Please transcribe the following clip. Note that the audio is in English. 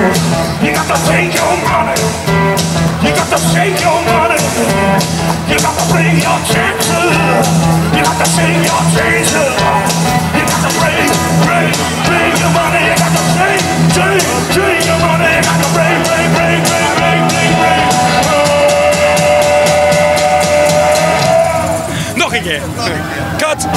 You got to take your money. You got to save your money. You got to bring your chances. You got to save your chances. You got to bring, bring, bring your money. You got to save, save, save your money. You got to bring, bring, bring, bring, bring, bring, bring. Nog een keer. Cut.